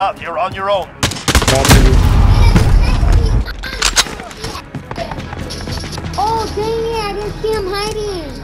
Up, you're on your own. Oh, dang it, I didn't see him hiding.